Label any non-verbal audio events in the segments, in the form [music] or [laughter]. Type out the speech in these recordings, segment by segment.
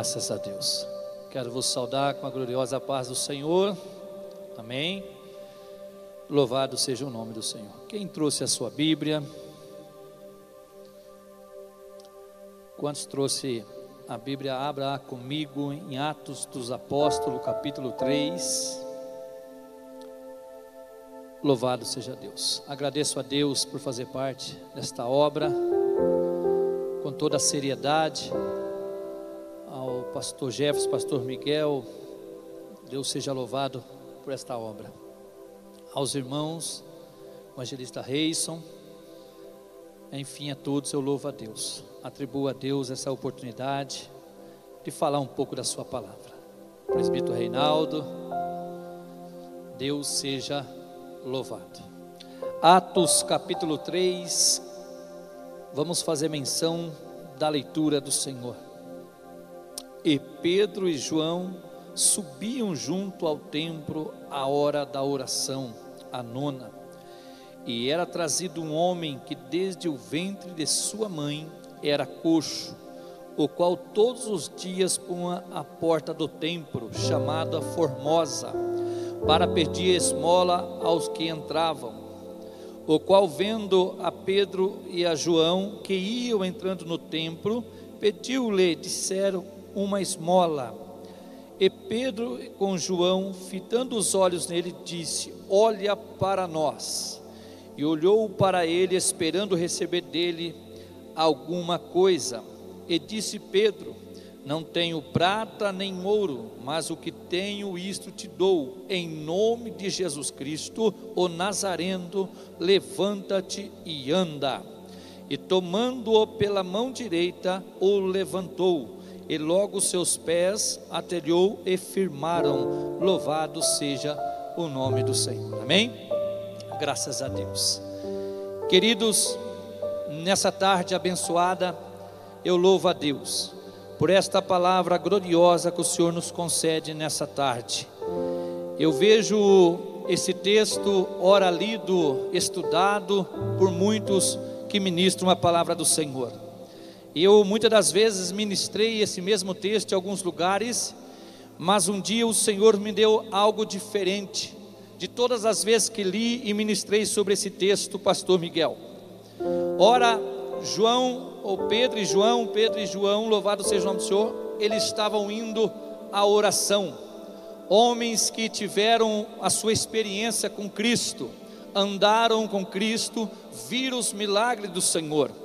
Graças a Deus. Quero vos saudar com a gloriosa paz do Senhor. Amém. Louvado seja o nome do Senhor. Quem trouxe a sua Bíblia? Quantos trouxe a Bíblia? Abra comigo em Atos dos Apóstolos, capítulo 3. Louvado seja Deus. Agradeço a Deus por fazer parte desta obra com toda a seriedade pastor Jefferson, pastor Miguel, Deus seja louvado por esta obra. Aos irmãos, evangelista Reison, enfim, a todos eu louvo a Deus. Atribuo a Deus essa oportunidade de falar um pouco da Sua palavra. Presbítero Reinaldo, Deus seja louvado. Atos capítulo 3, vamos fazer menção da leitura do Senhor. E Pedro e João subiam junto ao templo à hora da oração, a nona. E era trazido um homem que desde o ventre de sua mãe era coxo, o qual todos os dias punha à porta do templo, chamada Formosa, para pedir esmola aos que entravam. O qual, vendo a Pedro e a João que iam entrando no templo, pediu-lhe, disseram, uma esmola. E Pedro, com João, fitando os olhos nele, disse: Olha para nós. E olhou para ele, esperando receber dele alguma coisa. E disse Pedro: Não tenho prata nem ouro, mas o que tenho, isto te dou. Em nome de Jesus Cristo, o Nazareno, levanta-te e anda. E tomando-o pela mão direita, o levantou e logo seus pés atelhou e firmaram. Louvado seja o nome do Senhor. Amém? Graças a Deus. Queridos, nessa tarde abençoada, eu louvo a Deus por esta palavra gloriosa que o Senhor nos concede nessa tarde. Eu vejo esse texto, ora lido, estudado por muitos que ministram a palavra do Senhor. Eu muitas das vezes ministrei esse mesmo texto em alguns lugares, mas um dia o Senhor me deu algo diferente de todas as vezes que li e ministrei sobre esse texto, pastor Miguel. Ora, João, ou Pedro e João, Pedro e João, louvado seja o nome do Senhor, eles estavam indo à oração. Homens que tiveram a sua experiência com Cristo, andaram com Cristo, viram os milagres do Senhor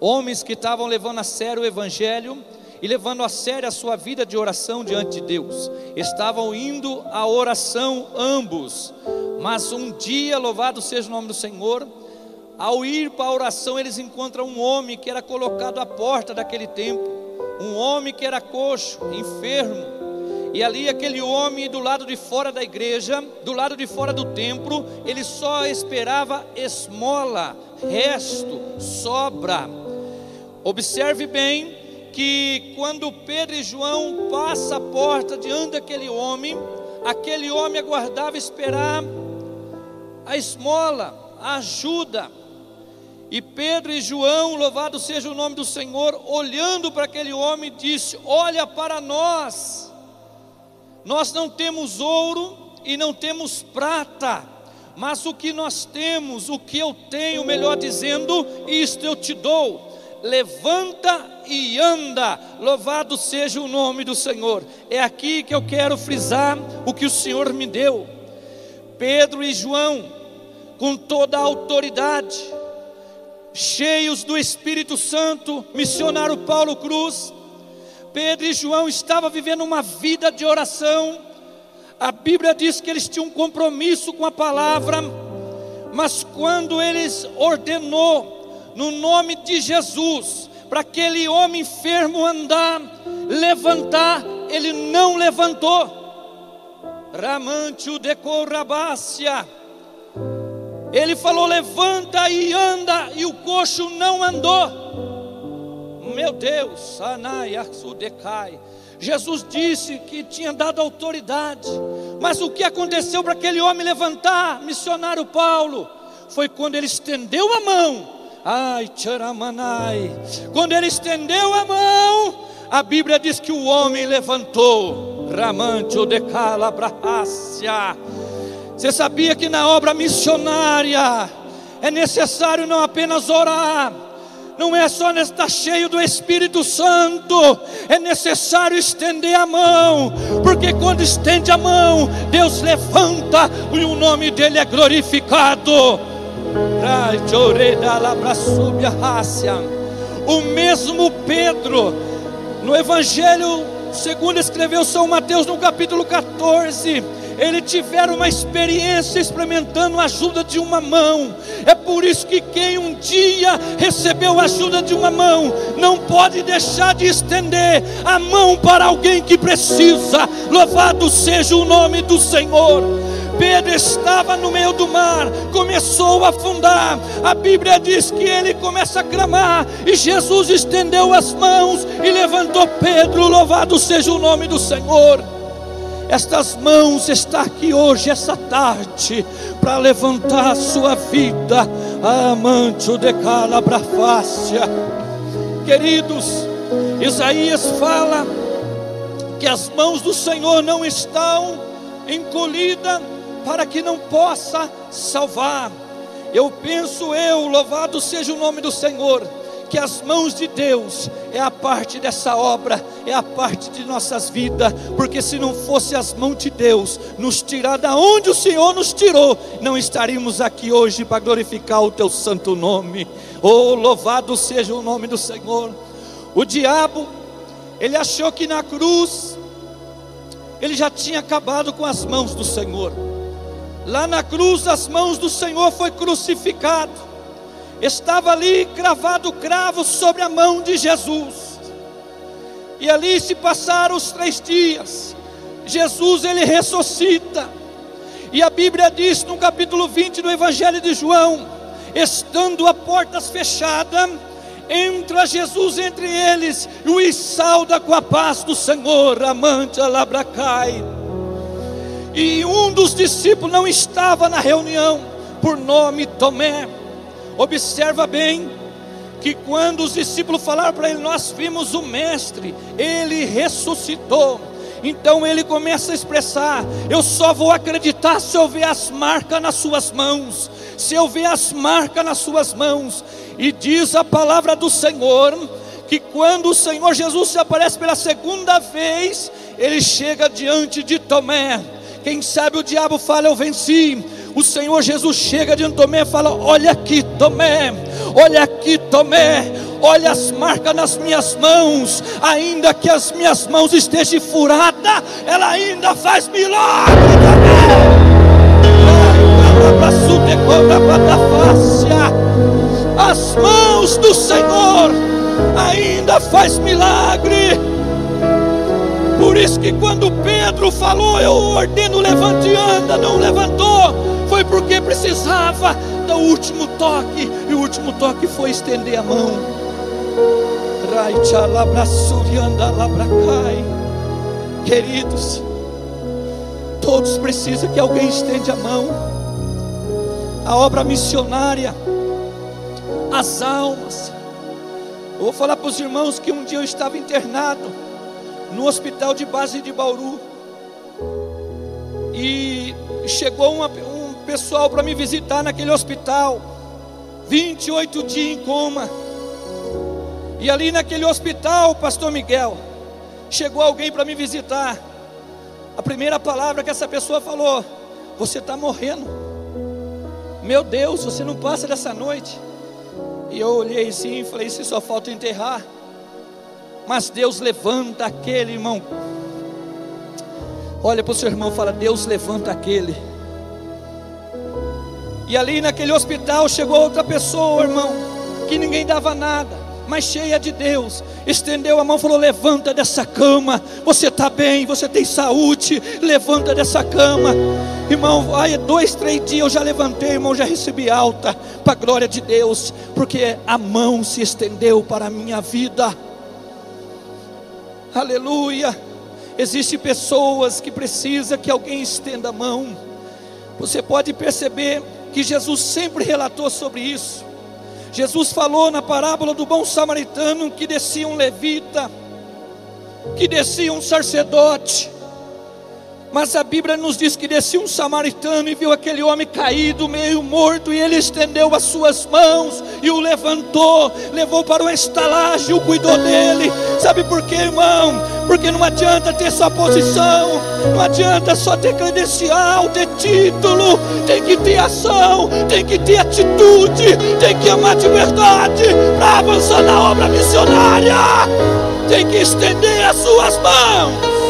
homens que estavam levando a sério o Evangelho e levando a sério a sua vida de oração diante de Deus. Estavam indo à oração ambos, mas um dia, louvado seja o nome do Senhor, ao ir para a oração, eles encontram um homem que era colocado à porta daquele templo, um homem que era coxo, enfermo. E ali aquele homem do lado de fora da igreja, do lado de fora do templo, ele só esperava esmola, resto, sobra Observe bem que quando Pedro e João passam a porta diante daquele homem, aquele homem aguardava esperar a esmola, a ajuda. E Pedro e João, louvado seja o nome do Senhor, olhando para aquele homem, disse: Olha para nós, nós não temos ouro e não temos prata, mas o que nós temos, o que eu tenho, melhor dizendo, isto eu te dou levanta e anda, louvado seja o nome do Senhor. É aqui que eu quero frisar o que o Senhor me deu. Pedro e João, com toda a autoridade, cheios do Espírito Santo, missionário Paulo Cruz, Pedro e João estavam vivendo uma vida de oração. A Bíblia diz que eles tinham um compromisso com a palavra, mas quando eles ordenou no nome de Jesus, para aquele homem enfermo andar, levantar, ele não levantou. Ramante o decorabácia. Ele falou: levanta e anda, e o coxo não andou. Meu Deus, decai. Jesus disse que tinha dado autoridade, mas o que aconteceu para aquele homem levantar, missionário Paulo, foi quando ele estendeu a mão Ai, Charamanai. Quando ele estendeu a mão, a Bíblia diz que o homem levantou, ramante o decalabrahácia. Você sabia que na obra missionária é necessário não apenas orar, não é só estar cheio do Espírito Santo, é necessário estender a mão, porque quando estende a mão, Deus levanta e o nome dele é glorificado. O mesmo Pedro, no Evangelho segundo escreveu São Mateus no capítulo 14, ele tiveram uma experiência experimentando a ajuda de uma mão. É por isso que quem um dia recebeu a ajuda de uma mão, não pode deixar de estender a mão para alguém que precisa. Louvado seja o nome do Senhor. Pedro estava no meio do mar, começou a afundar. A Bíblia diz que ele começa a clamar, e Jesus estendeu as mãos e levantou Pedro. Louvado seja o nome do Senhor. Estas mãos está aqui hoje, essa tarde, para levantar a sua vida, amante de calabrafácia. Queridos, Isaías fala que as mãos do Senhor não estão encolhidas para que não possa salvar. Eu penso eu, louvado seja o nome do Senhor que as mãos de Deus é a parte dessa obra, é a parte de nossas vidas, porque se não fosse as mãos de Deus nos tirar da onde o Senhor nos tirou, não estaríamos aqui hoje para glorificar o teu santo nome. Oh, louvado seja o nome do Senhor. O diabo, ele achou que na cruz ele já tinha acabado com as mãos do Senhor. Lá na cruz as mãos do Senhor foi crucificado estava ali cravado o cravo sobre a mão de Jesus. E ali se passaram os três dias. Jesus ele ressuscita. E a Bíblia diz no capítulo 20 do Evangelho de João: estando a portas fechadas, entra Jesus entre eles e os sauda com a paz do Senhor, amante alabracai. E um dos discípulos não estava na reunião, por nome Tomé. Observa bem que quando os discípulos falaram para ele, nós vimos o Mestre, ele ressuscitou. Então ele começa a expressar: Eu só vou acreditar se eu ver as marcas nas suas mãos, se eu ver as marcas nas suas mãos. E diz a palavra do Senhor que quando o Senhor Jesus se aparece pela segunda vez, ele chega diante de Tomé. Quem sabe o diabo fala: Eu venci o Senhor Jesus chega de Tomé e fala: Olha aqui, Tomé, olha aqui, Tomé, olha as marcas nas minhas mãos, ainda que as minhas mãos estejam furadas, ela ainda faz milagre, Tomé. As mãos do Senhor ainda faz milagre. Por isso que quando Pedro falou, eu ordeno levante e anda, não levantou foi porque precisava do último toque, e o último toque foi estender a mão. Queridos, todos precisam que alguém estende a mão. A obra missionária, as almas. Eu vou falar para os irmãos que um dia eu estava internado no hospital de base de Bauru. E chegou uma, pessoal para me visitar naquele hospital. 28 dias em coma. E ali naquele hospital, pastor Miguel, chegou alguém para me visitar. A primeira palavra que essa pessoa falou: Você está morrendo. Meu Deus, você não passa dessa noite. E eu olhei assim e falei: Se só falta enterrar. Mas Deus levanta aquele irmão. Olha para o seu irmão e fala: Deus levanta aquele e ali naquele hospital chegou outra pessoa, irmão, que ninguém dava nada, mas cheia de Deus, estendeu a mão e falou: Levanta dessa cama, você está bem, você tem saúde, levanta dessa cama. Irmão, aí dois, três dias eu já levantei, irmão, já recebi alta, para a glória de Deus, porque a mão se estendeu para a minha vida. Aleluia. Existem pessoas que precisam que alguém estenda a mão. Você pode perceber que Jesus sempre relatou sobre isso. Jesus falou na parábola do bom samaritano que descia um levita que descia um sacerdote, mas a Bíblia nos diz que descia um samaritano e viu aquele homem caído, meio morto, e ele estendeu as suas mãos e o levantou, levou para uma estalagem, o cuidou dele. Sabe por quê, irmão? Porque não adianta ter só posição, não adianta só ter credencial, ter título, tem que ter ação, tem que ter atitude, tem que amar de verdade para avançar na obra missionária. Tem que estender as suas mãos.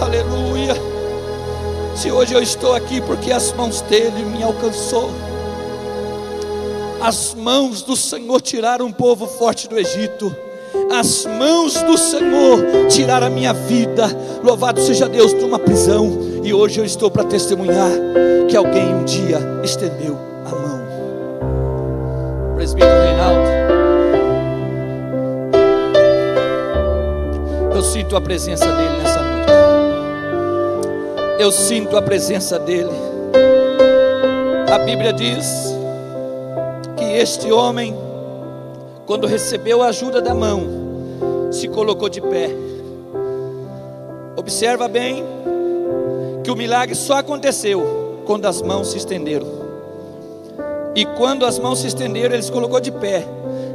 Aleluia. Se hoje eu estou aqui porque as mãos dele me alcançou. As mãos do Senhor tiraram um povo forte do Egito. As mãos do Senhor tiraram a minha vida. Louvado seja Deus de uma prisão. E hoje eu estou para testemunhar que alguém um dia estendeu sinto a presença dEle nessa noite. Eu sinto a presença dEle. A Bíblia diz que este homem, quando recebeu a ajuda da mão, se colocou de pé. Observa bem que o milagre só aconteceu quando as mãos se estenderam. E quando as mãos se estenderam, ele se colocou de pé.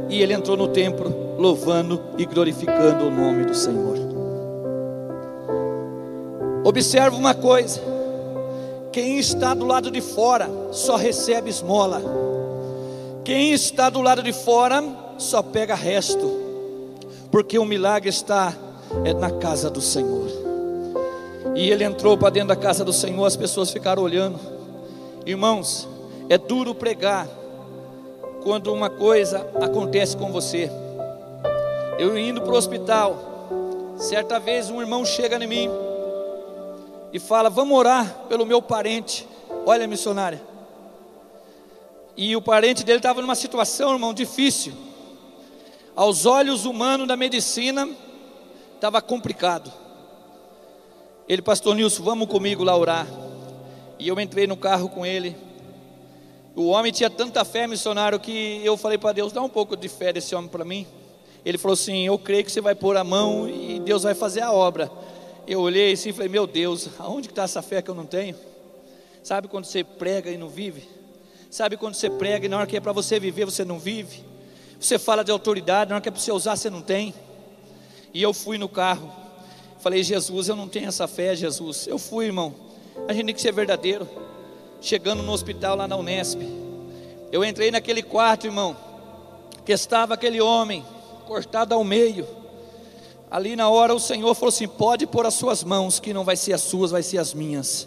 E ele entrou no templo, louvando e glorificando o nome do Senhor. Observe uma coisa: quem está do lado de fora só recebe esmola, quem está do lado de fora só pega resto, porque o milagre está é na casa do Senhor. E ele entrou para dentro da casa do Senhor, as pessoas ficaram olhando. Irmãos, é duro pregar quando uma coisa acontece com você. Eu indo para o hospital, certa vez um irmão chega em mim e fala: Vamos orar pelo meu parente. Olha, missionária. E o parente dele estava numa situação, irmão, difícil. Aos olhos humanos da medicina, estava complicado. Ele, pastor Nilson, vamos comigo lá orar. E eu entrei no carro com ele. O homem tinha tanta fé, missionário, que eu falei para Deus: dá um pouco de fé desse homem para mim. Ele falou assim: Eu creio que você vai pôr a mão e Deus vai fazer a obra eu olhei assim e falei: Meu Deus, aonde está essa fé que eu não tenho? Sabe quando você prega e não vive? Sabe quando você prega e na hora que é para você viver você não vive? Você fala de autoridade, na hora que é para você usar você não tem. E eu fui no carro, falei: Jesus, eu não tenho essa fé, Jesus. Eu fui, irmão. A gente tem que ser verdadeiro. Chegando no hospital lá na Unesp, eu entrei naquele quarto, irmão, que estava aquele homem cortado ao meio Ali na hora o Senhor falou assim: pode pôr as suas mãos, que não vai ser as suas, vai ser as minhas.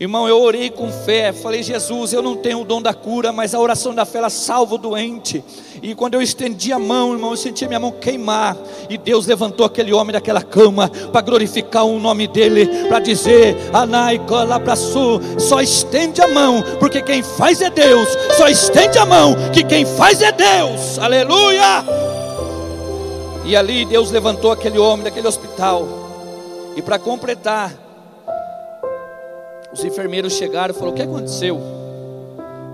Irmão, eu orei com fé, falei, Jesus, eu não tenho o dom da cura, mas a oração da fé ela salva o doente. E quando eu estendi a mão, irmão, eu senti a minha mão queimar. E Deus levantou aquele homem daquela cama para glorificar o nome dele, para dizer: Anai, cola para sul, só estende a mão, porque quem faz é Deus. Só estende a mão, que quem faz é Deus. Aleluia! E ali Deus levantou aquele homem daquele hospital. E para completar, os enfermeiros chegaram e falaram: O que aconteceu?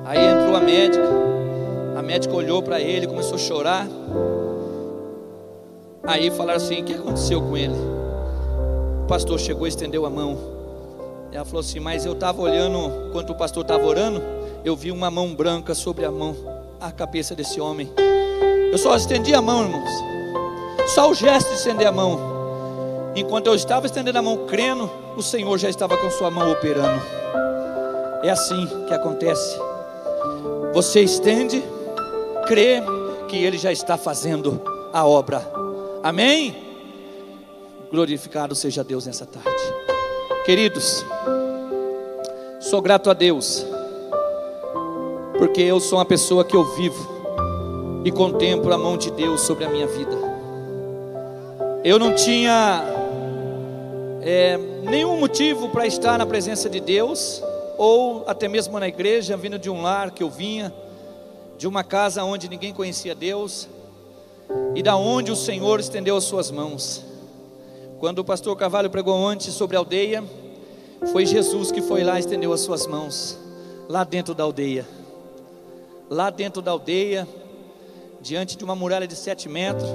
Aí entrou a médica. A médica olhou para ele, começou a chorar. Aí falaram assim: O que aconteceu com ele? O pastor chegou e estendeu a mão. Ela falou assim: Mas eu estava olhando, enquanto o pastor estava orando, eu vi uma mão branca sobre a mão, a cabeça desse homem. Eu só estendi a mão, irmãos. Só o gesto de estender a mão. Enquanto eu estava estendendo a mão, crendo, o Senhor já estava com sua mão operando. É assim que acontece. Você estende, crê que Ele já está fazendo a obra. Amém? Glorificado seja Deus nessa tarde. Queridos, sou grato a Deus, porque eu sou uma pessoa que eu vivo e contemplo a mão de Deus sobre a minha vida. Eu não tinha é, nenhum motivo para estar na presença de Deus, ou até mesmo na igreja, vindo de um lar que eu vinha, de uma casa onde ninguém conhecia Deus, e da onde o Senhor estendeu as suas mãos. Quando o pastor Carvalho pregou antes sobre a aldeia, foi Jesus que foi lá e estendeu as suas mãos, lá dentro da aldeia. lá dentro da aldeia, diante de uma muralha de sete metros,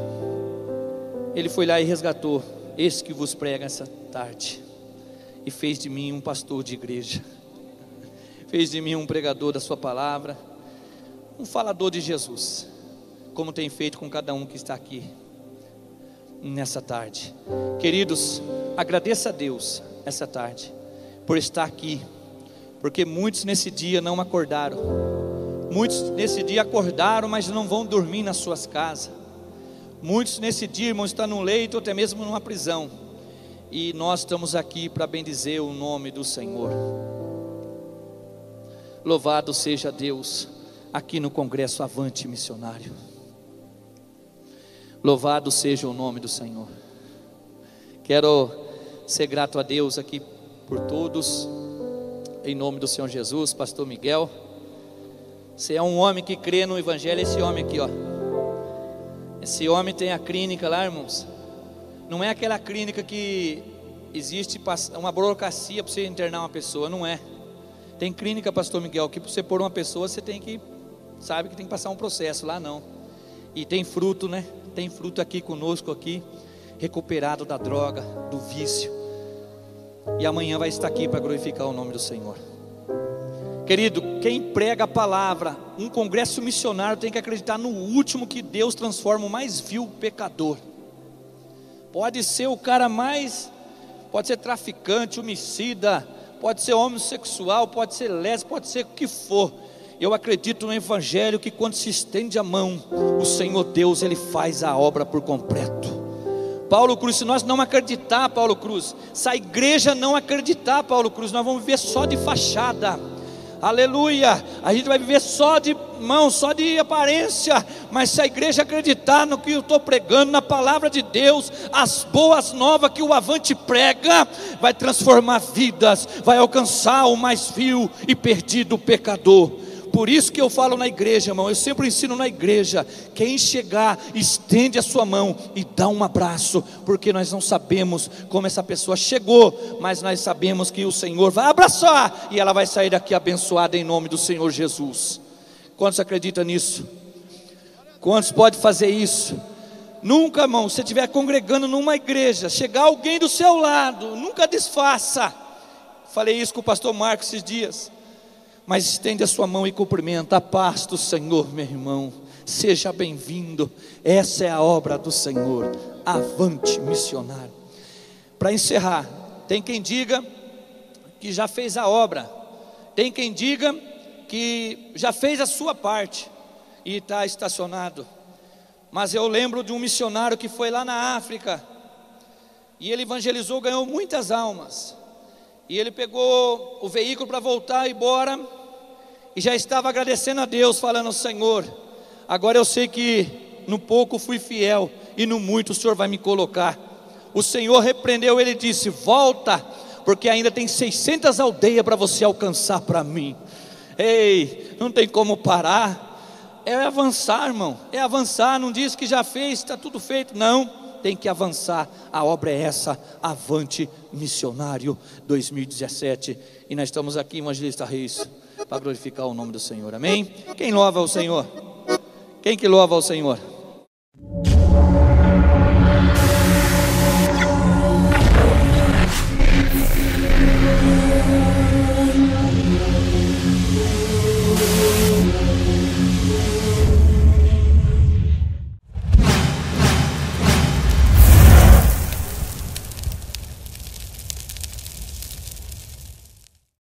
ele foi lá e resgatou. Esse que vos prega essa tarde, e fez de mim um pastor de igreja, [laughs] fez de mim um pregador da Sua palavra, um falador de Jesus, como tem feito com cada um que está aqui nessa tarde. Queridos, agradeça a Deus essa tarde por estar aqui, porque muitos nesse dia não acordaram. Muitos nesse dia acordaram, mas não vão dormir nas suas casas. Muitos nesse dia, irmãos, estão no leito, ou até mesmo numa prisão. E nós estamos aqui para bendizer o nome do Senhor. Louvado seja Deus, aqui no Congresso Avante Missionário. Louvado seja o nome do Senhor. Quero ser grato a Deus aqui por todos, em nome do Senhor Jesus, Pastor Miguel. Você é um homem que crê no Evangelho, esse homem aqui, ó. Esse homem tem a clínica lá, irmãos. Não é aquela clínica que existe uma burocracia para você internar uma pessoa, não é. Tem clínica, Pastor Miguel, que para você pôr uma pessoa, você tem que, sabe que tem que passar um processo, lá não. E tem fruto, né? tem fruto aqui conosco aqui, recuperado da droga, do vício. E amanhã vai estar aqui para glorificar o nome do Senhor. Querido, quem prega a palavra, um congresso missionário tem que acreditar no último que Deus transforma o mais vil pecador. Pode ser o cara mais, pode ser traficante, homicida, pode ser homossexual, pode ser lésbico, pode ser o que for eu acredito no Evangelho que quando se estende a mão, o Senhor Deus, Ele faz a obra por completo. Paulo Cruz, se nós não acreditar, Paulo Cruz, se a igreja não acreditar, Paulo Cruz, nós vamos viver só de fachada. Aleluia! A gente vai viver só de mão, só de aparência, mas se a igreja acreditar no que eu estou pregando, na palavra de Deus, as boas novas que o Avante prega, vai transformar vidas, vai alcançar o mais vil e perdido pecador. Por isso que eu falo na igreja, irmão. Eu sempre ensino na igreja. Quem chegar, estende a sua mão e dá um abraço, porque nós não sabemos como essa pessoa chegou, mas nós sabemos que o Senhor vai abraçar e ela vai sair daqui abençoada em nome do Senhor Jesus. Quantos acreditam nisso? Quantos pode fazer isso? Nunca, irmão, se estiver congregando numa igreja, chegar alguém do seu lado, nunca desfaça. Falei isso com o pastor Marcos esses dias mas estende a sua mão e cumprimenta a paz do Senhor, meu irmão. Seja bem-vindo. Essa é a obra do Senhor. Avante, missionário. Para encerrar, tem quem diga que já fez a obra, tem quem diga que já fez a sua parte e está estacionado. Mas eu lembro de um missionário que foi lá na África e ele evangelizou, ganhou muitas almas. E ele pegou o veículo para voltar embora e já estava agradecendo a Deus, falando: Senhor, agora eu sei que no pouco fui fiel e no muito o Senhor vai me colocar. O Senhor repreendeu ele e disse: Volta, porque ainda tem 600 aldeias para você alcançar para mim. Ei, não tem como parar. É avançar, irmão. É avançar. Não diz que já fez, está tudo feito. Não tem que avançar. A obra é essa, Avante Missionário 2017. E nós estamos aqui, Evangelista Reis, para glorificar o nome do Senhor. Amém? Quem louva o Senhor? Quem que louva o Senhor?